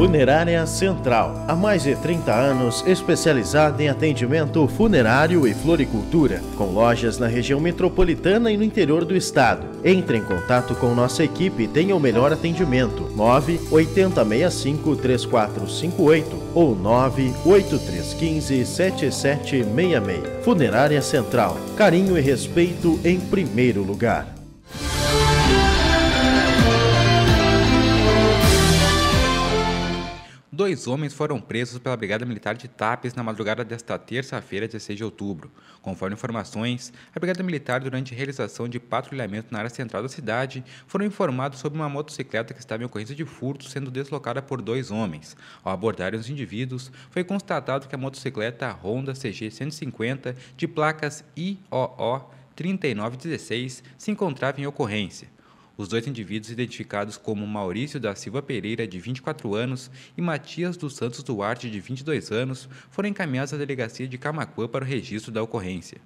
Funerária Central. Há mais de 30 anos, especializada em atendimento funerário e floricultura, com lojas na região metropolitana e no interior do estado. Entre em contato com nossa equipe e tenha o melhor atendimento. 98065 3458 ou 98315 7766. Funerária Central. Carinho e respeito em primeiro lugar. Dois homens foram presos pela Brigada Militar de Tapes na madrugada desta terça-feira, 16 de outubro. Conforme informações, a Brigada Militar, durante a realização de patrulhamento na área central da cidade, foram informados sobre uma motocicleta que estava em ocorrência de furto sendo deslocada por dois homens. Ao abordarem os indivíduos, foi constatado que a motocicleta Honda CG 150, de placas IOO 3916, se encontrava em ocorrência. Os dois indivíduos identificados como Maurício da Silva Pereira, de 24 anos, e Matias dos Santos Duarte, de 22 anos, foram encaminhados à delegacia de Camacuã para o registro da ocorrência.